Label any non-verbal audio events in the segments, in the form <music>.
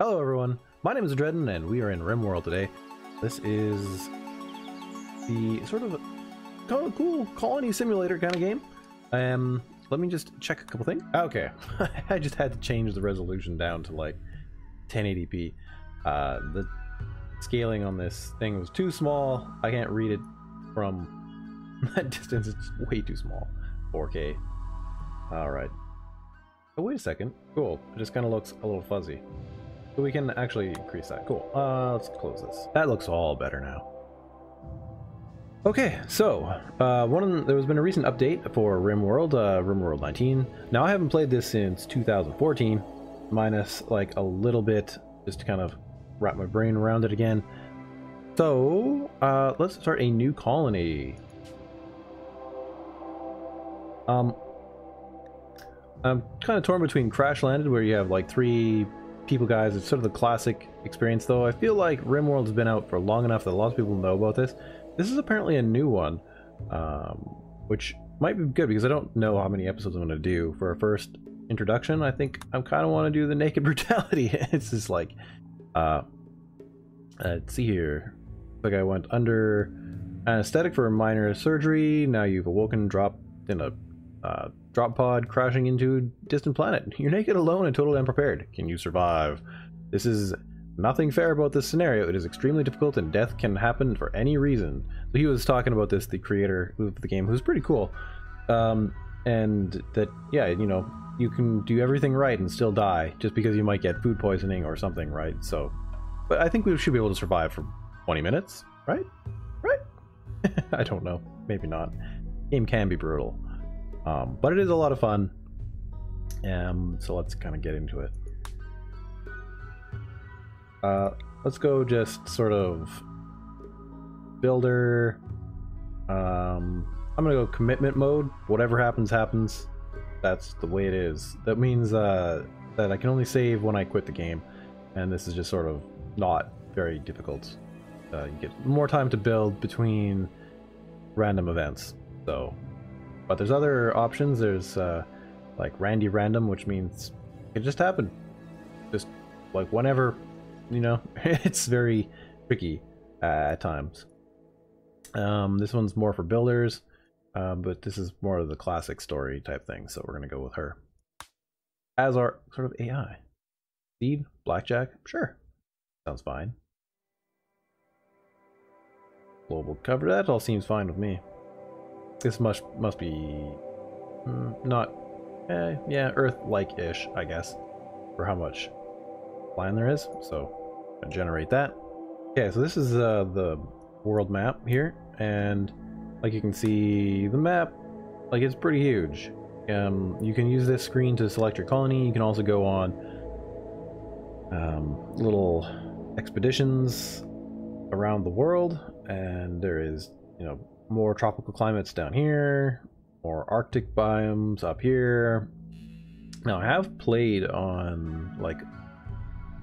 Hello everyone, my name is Dredden and we are in RimWorld today. This is the sort of kind of cool colony simulator kind of game. Um, let me just check a couple things. Okay, <laughs> I just had to change the resolution down to like 1080p. Uh, the scaling on this thing was too small. I can't read it from <laughs> that distance. It's way too small. 4K. All right. Oh, wait a second. Cool. It just kind of looks a little fuzzy. We can actually increase that. Cool. Uh, let's close this. That looks all better now. Okay, so uh, one there has been a recent update for RimWorld, uh, RimWorld 19. Now I haven't played this since 2014, minus like a little bit, just to kind of wrap my brain around it again. So uh, let's start a new colony. Um, I'm kind of torn between Crash Landed, where you have like three people guys. It's sort of the classic experience, though. I feel like RimWorld has been out for long enough that a lot of people know about this. This is apparently a new one, um, which might be good because I don't know how many episodes I'm going to do for a first introduction. I think I kind of want to do the naked <laughs> brutality. it's just like, uh, let's see here. Like I went under anesthetic for a minor surgery. Now you've awoken, dropped in a uh, drop pod crashing into a distant planet. You're naked, alone, and totally unprepared. Can you survive? This is nothing fair about this scenario. It is extremely difficult, and death can happen for any reason. So he was talking about this, the creator of the game, who's pretty cool. Um, and that, yeah, you know, you can do everything right and still die just because you might get food poisoning or something, right? So, but I think we should be able to survive for 20 minutes, right? Right? <laughs> I don't know. Maybe not. Game can be brutal. Um, but it is a lot of fun. Um, so let's kind of get into it. Uh, let's go just sort of builder. Um, I'm gonna go commitment mode. Whatever happens, happens. That's the way it is. That means uh, that I can only save when I quit the game, and this is just sort of not very difficult. Uh, you get more time to build between random events. So but there's other options. There's uh, like Randy Random, which means it just happened. Just like whenever, you know, <laughs> it's very tricky uh, at times. Um, this one's more for builders, uh, but this is more of the classic story type thing, so we're going to go with her. As our sort of AI. Speed, blackjack, sure. Sounds fine. Global cover, that all seems fine with me. This must must be mm, not, eh, yeah, Earth-like-ish, I guess, for how much land there is. So, I'll generate that. Okay, so this is uh, the world map here, and like you can see, the map, like it's pretty huge. Um, you can use this screen to select your colony. You can also go on um, little expeditions around the world, and there is, you know, more tropical climates down here, more arctic biomes up here. Now I have played on like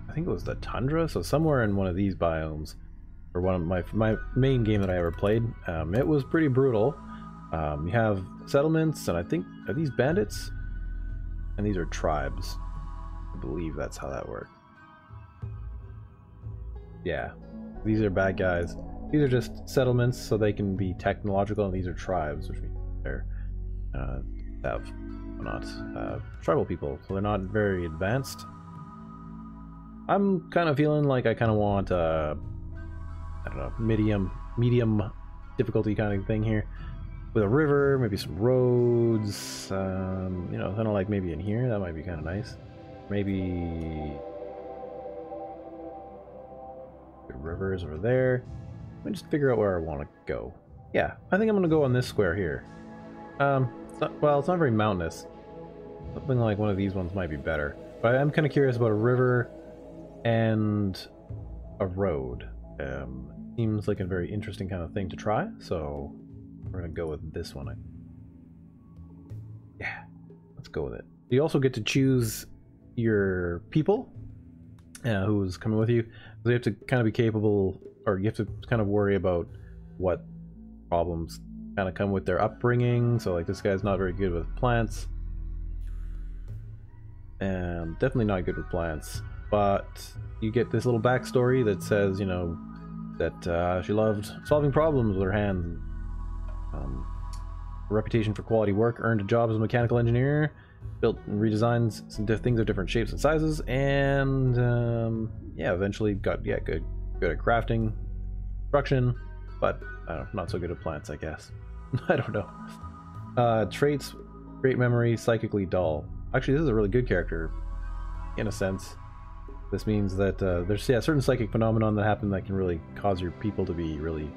I think it was the tundra, so somewhere in one of these biomes, or one of my my main game that I ever played. Um, it was pretty brutal. Um, you have settlements, and I think are these bandits, and these are tribes. I believe that's how that works. Yeah, these are bad guys. These are just settlements so they can be technological, and these are tribes, which means they're uh, have not uh, tribal people, so they're not very advanced. I'm kind of feeling like I kind of want uh, I don't know medium medium difficulty kind of thing here, with a river, maybe some roads. Um, you know, kind of like maybe in here that might be kind of nice. Maybe rivers over there. Me just figure out where I want to go. Yeah, I think I'm going to go on this square here. Um, it's not, well, it's not very mountainous. Something like one of these ones might be better. But I am kind of curious about a river and a road. Um, seems like a very interesting kind of thing to try, so we're going to go with this one. Yeah, let's go with it. You also get to choose your people uh, who's coming with you. You have to kind of be capable or you have to kind of worry about what problems kind of come with their upbringing. So like this guy's not very good with plants. And definitely not good with plants. But you get this little backstory that says, you know, that uh, she loved solving problems with her hands. Um, reputation for quality work, earned a job as a mechanical engineer, built and redesigned some things of different shapes and sizes, and um, yeah, eventually got yeah good good at crafting, construction, but know, not so good at plants, I guess. <laughs> I don't know. Uh, traits: great memory, psychically dull. Actually, this is a really good character, in a sense. This means that uh, there's yeah certain psychic phenomenon that happen that can really cause your people to be really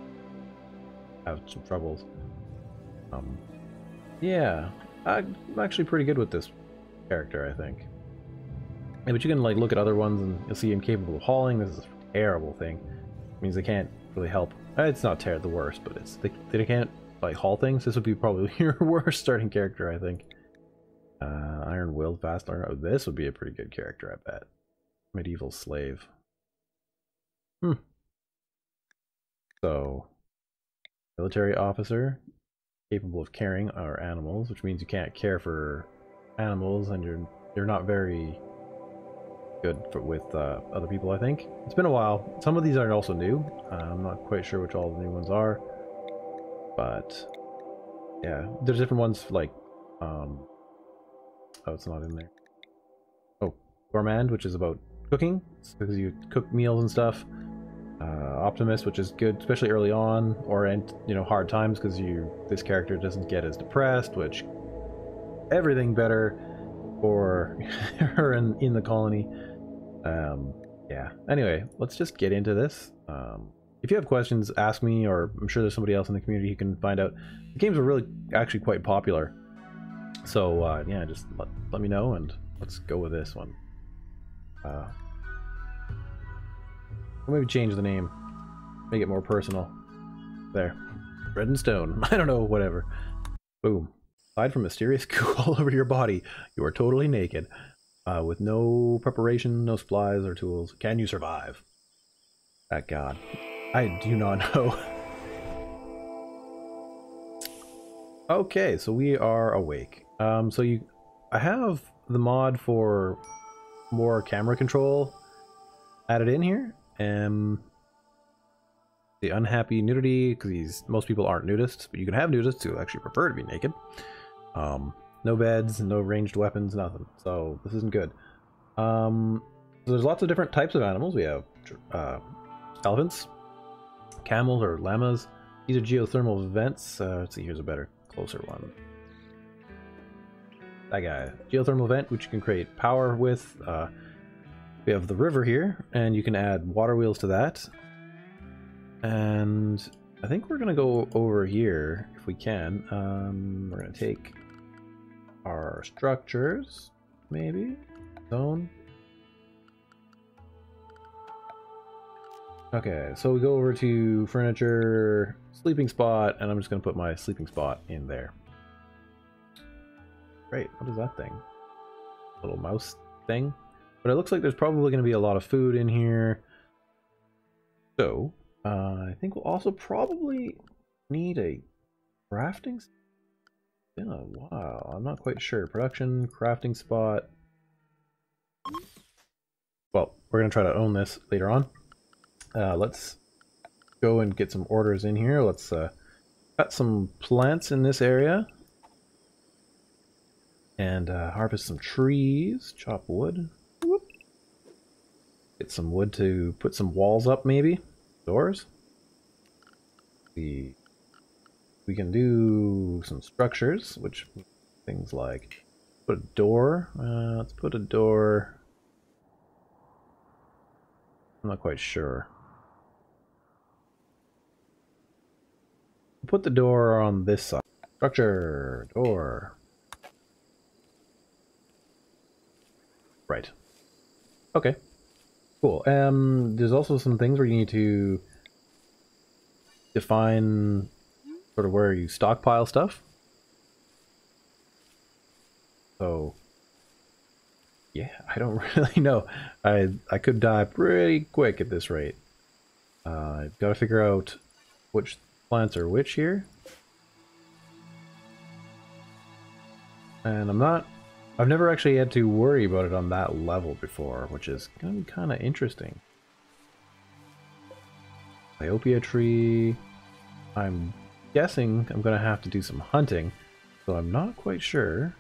have some troubles. Um, yeah, I'm actually pretty good with this character, I think. Yeah, but you can like look at other ones and you'll see incapable of hauling. This is terrible thing. It means they can't really help. Uh, it's not ter the worst, but it's they, they can't like haul things. This would be probably <laughs> your worst starting character, I think. Uh, Iron Will, Fast Learner. Oh, this would be a pretty good character, I bet. Medieval slave. Hmm. So, military officer, capable of caring our animals, which means you can't care for animals and you're you're not very good for, with uh, other people, I think. It's been a while. Some of these are also new. Uh, I'm not quite sure which all the new ones are. But, yeah. There's different ones like, um, oh, it's not in there. Oh, Gourmand, which is about cooking, because you cook meals and stuff. Uh, Optimist, which is good, especially early on, or in you know hard times, because you this character doesn't get as depressed, which everything better for <laughs> her in in the colony. Um, yeah. Anyway, let's just get into this. Um, if you have questions, ask me, or I'm sure there's somebody else in the community who can find out. The games are really actually quite popular. So uh, yeah, just let, let me know and let's go with this one. Uh, maybe change the name, make it more personal. There, Red and Stone. <laughs> I don't know, whatever. Boom. Aside from mysterious <laughs> goo all over your body, you are totally naked. Uh, with no preparation, no supplies or tools. Can you survive? That god. I do not <laughs> know. okay, so we are awake. Um, so you, I have the mod for more camera control added in here. Um, the unhappy nudity, because most people aren't nudists, but you can have nudists who actually prefer to be naked. Um, no beds, no ranged weapons, nothing. So this isn't good. Um, so there's lots of different types of animals. We have uh, elephants, camels or llamas. These are geothermal vents. Uh, let's see, here's a better, closer one. That guy. Geothermal vent, which you can create power with. Uh, we have the river here, and you can add water wheels to that. And I think we're going to go over here, if we can. Um, we're going to take our structures, maybe? Zone? Okay, so we go over to furniture, sleeping spot, and I'm just going to put my sleeping spot in there. Great, what is that thing? Little mouse thing? But it looks like there's probably going to be a lot of food in here. So, uh, I think we'll also probably need a crafting been a while. I'm not quite sure. Production, crafting spot. Well, we're going to try to own this later on. Uh, let's go and get some orders in here. Let's uh, cut some plants in this area. And uh, harvest some trees. Chop wood. Whoop. Get some wood to put some walls up, maybe. Doors. The we can do some structures, which things like put a door. Uh, let's put a door. I'm not quite sure. Put the door on this side. Structure, door. Right. Okay. Cool. Um, there's also some things where you need to define sort of where you stockpile stuff. So, yeah, I don't <laughs> really know. I I could die pretty quick at this rate. Uh, I've got to figure out which plants are which here. And I'm not I've never actually had to worry about it on that level before, which is kind of interesting. Myopia tree. I'm guessing I'm going to have to do some hunting, so I'm not quite sure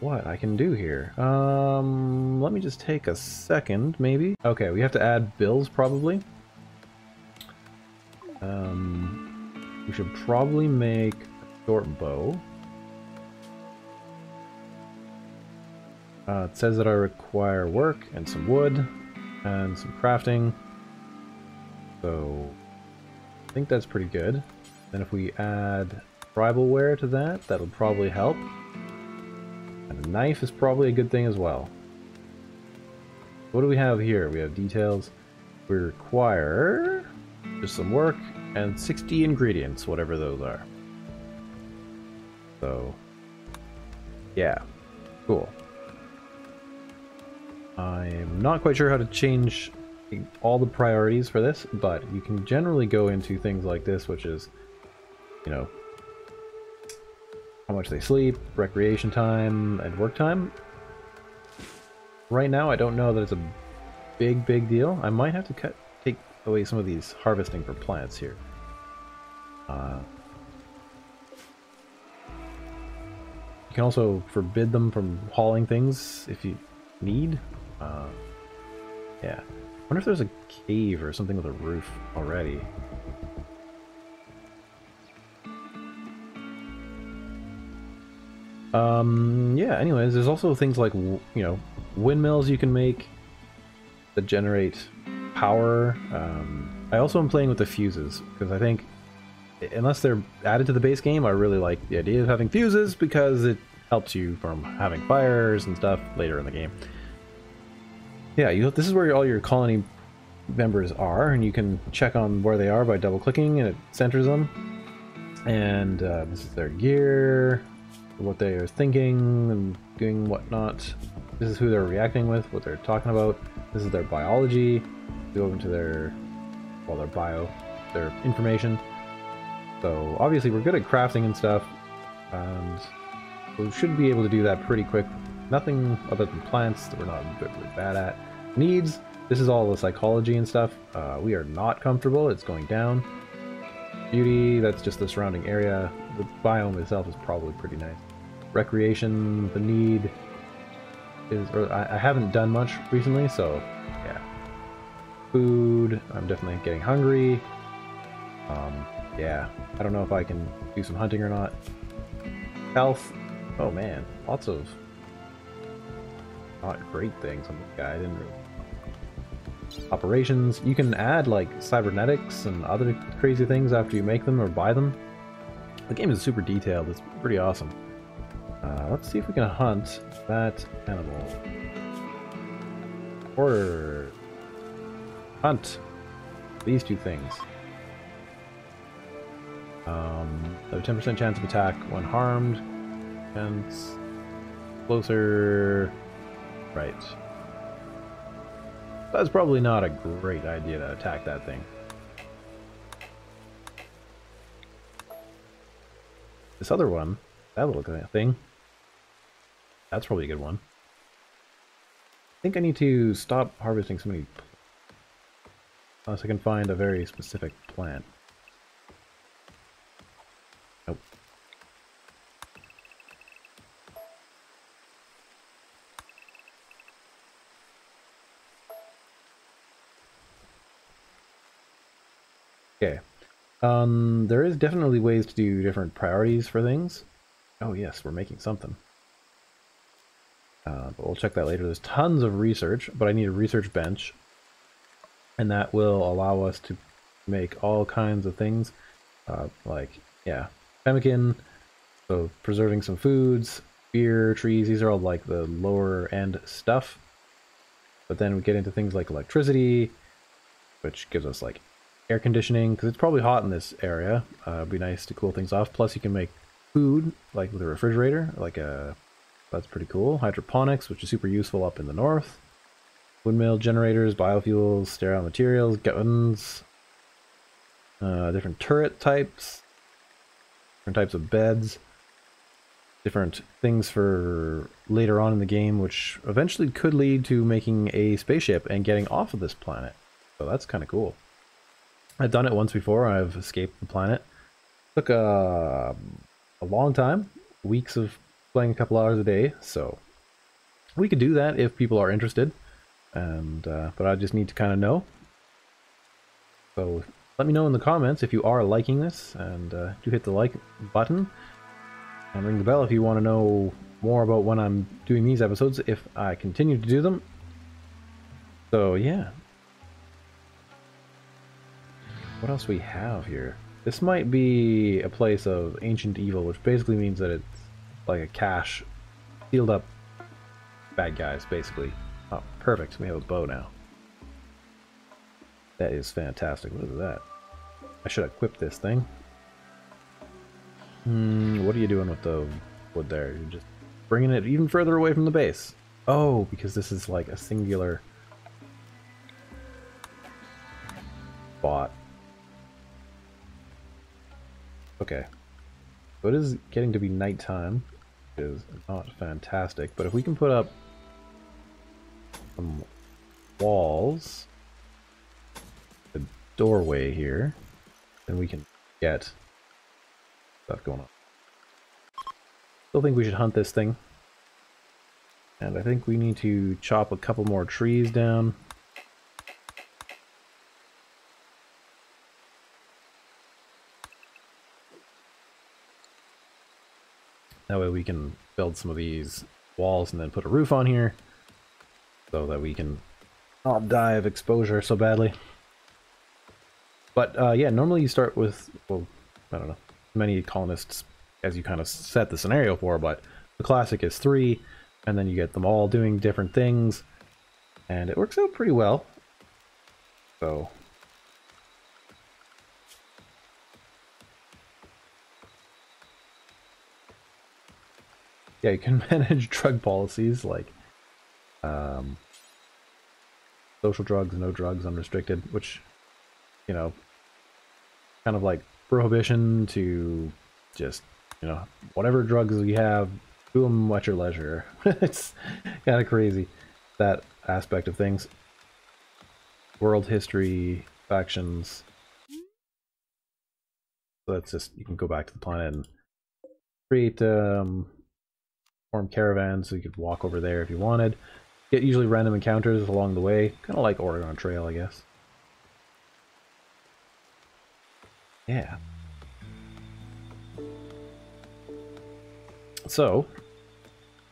what I can do here. Um, let me just take a second, maybe. Okay, we have to add bills, probably. Um, we should probably make a short bow. Uh, it says that I require work and some wood and some crafting. So I think that's pretty good. Then if we add tribal wear to that, that'll probably help. And a knife is probably a good thing as well. What do we have here? We have details. We require just some work and 60 ingredients, whatever those are. So, yeah, cool. I'm not quite sure how to change all the priorities for this, but you can generally go into things like this, which is, you know, how much they sleep, recreation time, and work time. Right now, I don't know that it's a big, big deal. I might have to cut, take away some of these harvesting for plants here. Uh, you can also forbid them from hauling things if you need. Uh, yeah. I wonder if there's a cave or something with a roof already. Um, yeah, anyways, there's also things like, you know, windmills you can make that generate power. Um, I also am playing with the fuses, because I think, unless they're added to the base game, I really like the idea of having fuses, because it helps you from having fires and stuff later in the game. Yeah, you, this is where all your colony members are, and you can check on where they are by double-clicking, and it centers them. And uh, this is their gear, what they are thinking and doing whatnot. This is who they're reacting with, what they're talking about. This is their biology. Go into their, well, their bio, their information. So obviously we're good at crafting and stuff, and we should be able to do that pretty quick. Nothing other than plants that we're not really bad at. Needs, this is all the psychology and stuff. Uh, we are not comfortable, it's going down. Beauty, that's just the surrounding area. The biome itself is probably pretty nice recreation, the need is, or I, I haven't done much recently, so yeah. Food, I'm definitely getting hungry. Um, yeah, I don't know if I can do some hunting or not. Health, oh man, lots of not great things on this guy. I didn't really operations. You can add like cybernetics and other crazy things after you make them or buy them. The game is super detailed. It's pretty awesome. Uh, let's see if we can hunt that animal. Or hunt these two things. Um, a 10% chance of attack when harmed. And closer. Right. That's probably not a great idea to attack that thing. This other one, that little thing, that's probably a good one. I think I need to stop harvesting so many... Unless I can find a very specific plant. Nope. Okay. Um, there is definitely ways to do different priorities for things. Oh yes, we're making something. Uh, but we'll check that later. There's tons of research, but I need a research bench. And that will allow us to make all kinds of things. Uh, like, yeah, pemmican, so preserving some foods, beer, trees, these are all like the lower end stuff. But then we get into things like electricity, which gives us like air conditioning, because it's probably hot in this area. Uh, it'd be nice to cool things off. Plus you can make food, like with a refrigerator, like a that's pretty cool. Hydroponics, which is super useful up in the north. Windmill generators, biofuels, sterile materials, guns, uh, different turret types, different types of beds. different things for later on in the game, which eventually could lead to making a spaceship and getting off of this planet. So that's kind of cool. I've done it once before. I've escaped the planet. Took a, a long time, weeks of playing a couple hours a day. So we could do that if people are interested. And uh, but I just need to kind of know. So let me know in the comments if you are liking this, and uh, do hit the like button and ring the bell if you want to know more about when I'm doing these episodes, if I continue to do them. So yeah. What else we have here? This might be a place of ancient evil, which basically means that it's like a cache sealed up bad guys, basically. Oh, perfect. We have a bow now. That is fantastic. Look at that. I should equip this thing. Hmm, what are you doing with the wood there? You're just bringing it even further away from the base. Oh, because this is like a singular Okay. So it is getting to be nighttime, which is not fantastic, but if we can put up some walls, the doorway here, then we can get stuff going on. Still think we should hunt this thing. And I think we need to chop a couple more trees down. That way we can build some of these walls and then put a roof on here so that we can not die of exposure so badly. But uh, yeah, normally you start with, well, I don't know, many colonists as you kind of set the scenario for, but the classic is three, and then you get them all doing different things, and it works out pretty well. So. Yeah, you can <laughs> manage drug policies like um, social drugs, no drugs, unrestricted, which, you know, kind of like prohibition to just, you know, whatever drugs you have, do them at your leisure. <laughs> it's kind of crazy, that aspect of things. World history, factions. So that's just, you can go back to the planet and create, um, form caravans so you could walk over there if you wanted. Get usually random encounters along the way, kind of like Oregon Trail, I guess. Yeah. So,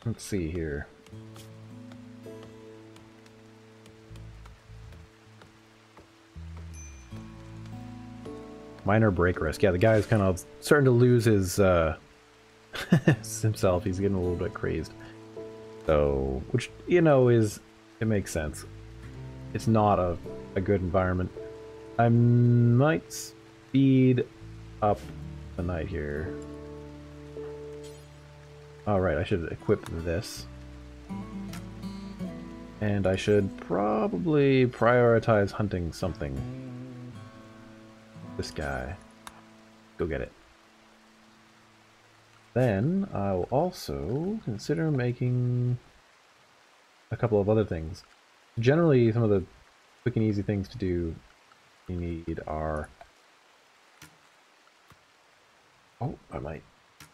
let's see here. Minor break risk. Yeah, the guy's kind of starting to lose his uh, <laughs> himself. He's getting a little bit crazed. So, which, you know, is, it makes sense. It's not a, a good environment. I might speed up the night here. Alright, I should equip this. And I should probably prioritize hunting something. This guy. Go get it. Then I'll also consider making a couple of other things. Generally, some of the quick and easy things to do you need are Oh, I might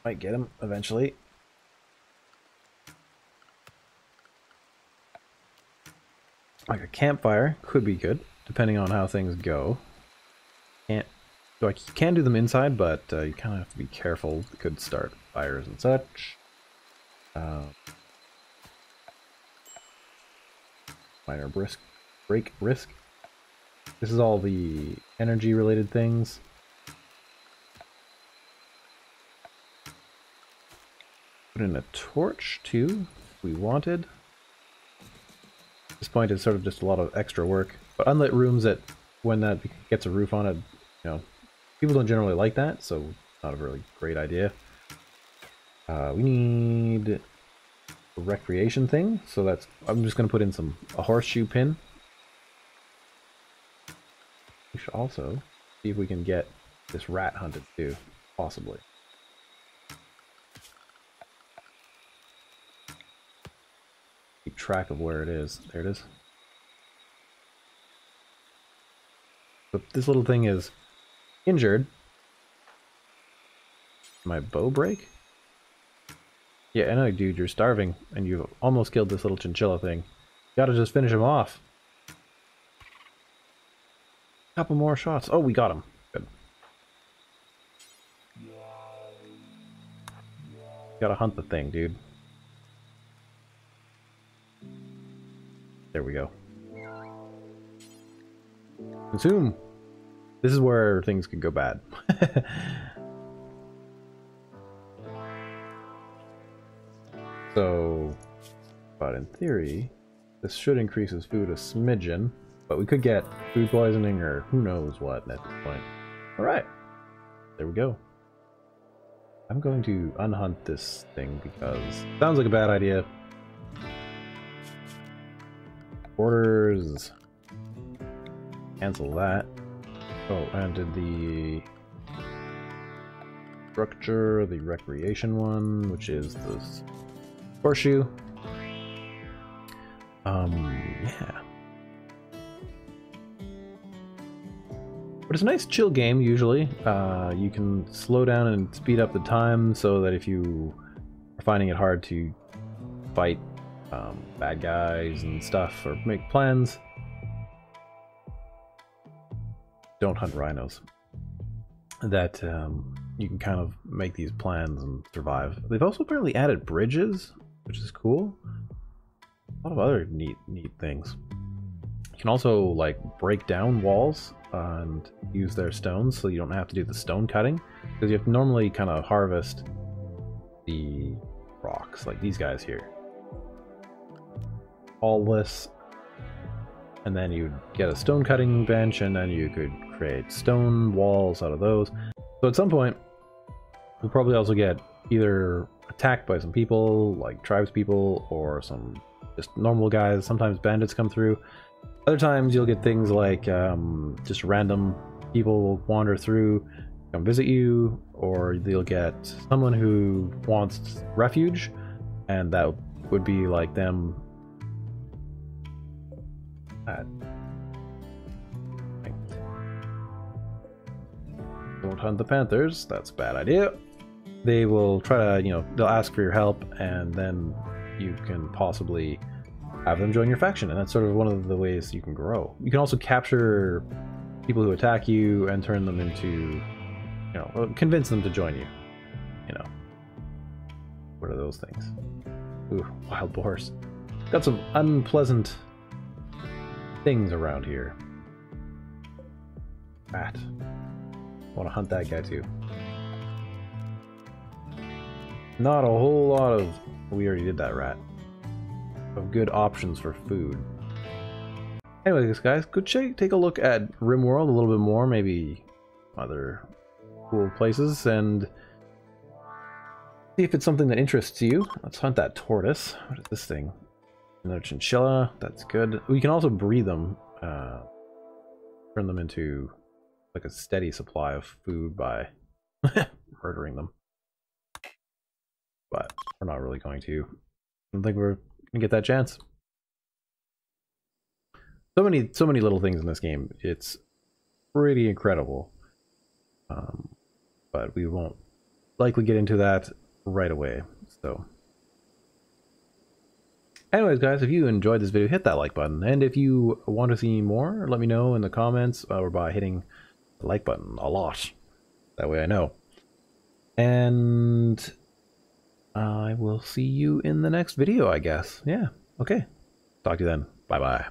might get him eventually. Like a campfire could be good, depending on how things go. Can't so I can do them inside, but uh, you kind of have to be careful. It could start fires and such. Uh, minor brisk break risk. This is all the energy related things. Put in a torch too, if we wanted. At this point it's sort of just a lot of extra work. But unlit rooms that when that gets a roof on it, you know, People don't generally like that, so not a really great idea. Uh, we need a recreation thing, so that's I'm just gonna put in some a horseshoe pin. We should also see if we can get this rat hunted too, possibly. Keep track of where it is. There it is. But this little thing is injured. My bow break? Yeah, I know, dude, you're starving, and you've almost killed this little chinchilla thing. Gotta just finish him off. Couple more shots. Oh, we got him. Good. Gotta hunt the thing, dude. There we go. Consume! This is where things could go bad. <laughs> so, but in theory, this should increase his food a smidgen, but we could get food poisoning or who knows what at this point. Alright, there we go. I'm going to unhunt this thing because sounds like a bad idea. Orders. Cancel that. Oh, and the structure, the recreation one, which is this horseshoe. Um, yeah. But it's a nice chill game, usually. Uh, you can slow down and speed up the time so that if you are finding it hard to fight um, bad guys and stuff or make plans, don't hunt rhinos. That um, you can kind of make these plans and survive. They've also apparently added bridges, which is cool. A lot of other neat, neat things. You can also like break down walls and use their stones, so you don't have to do the stone cutting because you have to normally kind of harvest the rocks, like these guys here. All this, and then you'd get a stone cutting bench, and then you could create stone walls out of those. So at some point, you'll probably also get either attacked by some people, like tribes people, or some just normal guys. Sometimes bandits come through. Other times you'll get things like um, just random people will wander through, come visit you, or you'll get someone who wants refuge, and that would be like them at don't hunt the panthers that's a bad idea they will try to you know they'll ask for your help and then you can possibly have them join your faction, and that's sort of one of the ways you can grow. You can also capture people who attack you and turn them into, you know, uh, convince them to join you. You know, what are those things? Ooh, wild boars. Got some unpleasant things around here. Rat. Want to hunt that guy too. Not a whole lot of... We already did that rat of good options for food. Anyways, guys, go check, take a look at RimWorld a little bit more, maybe other cool places, and see if it's something that interests you. Let's hunt that tortoise. What is this thing? Another chinchilla. That's good. We can also breed them. Uh, turn them into like a steady supply of food by <laughs> murdering them. But we're not really going to. I don't think we're going to get that chance. So many, so many little things in this game. It's pretty incredible. Um, but we won't likely get into that right away. So, anyways, guys, if you enjoyed this video, hit that like button. And if you want to see more, let me know in the comments uh, or by hitting the like button a lot. That way I know. And I will see you in the next video, I guess. Yeah. Okay. Talk to you then. Bye bye.